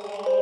Oh.